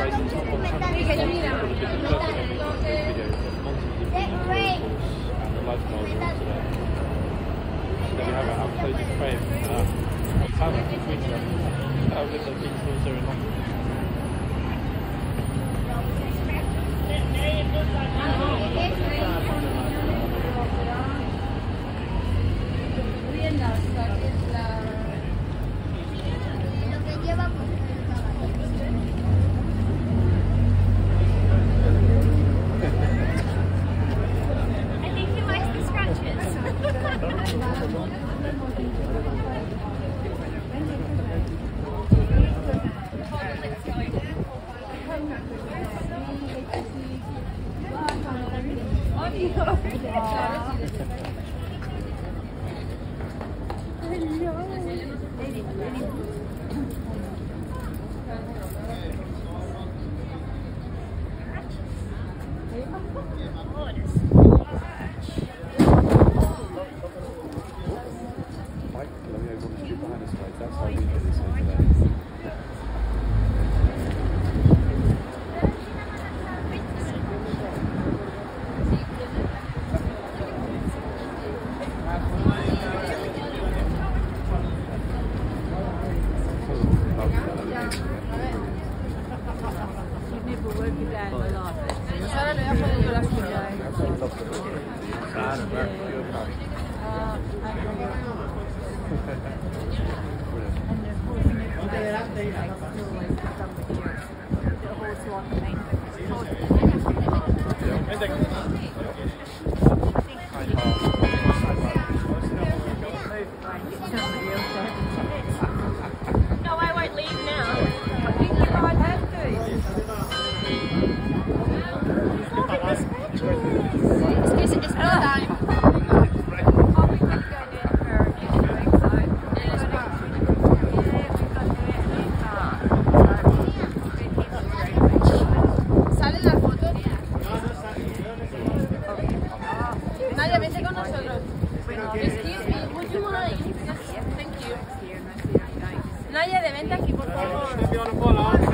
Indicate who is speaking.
Speaker 1: a have our closing frame. Uh, Tanner between them. Uh, with the big stores there in London. Mike, let me on the street behind us, guys. That's how we did this over there.
Speaker 2: No,
Speaker 3: Nadia, de vente aquí, por favor.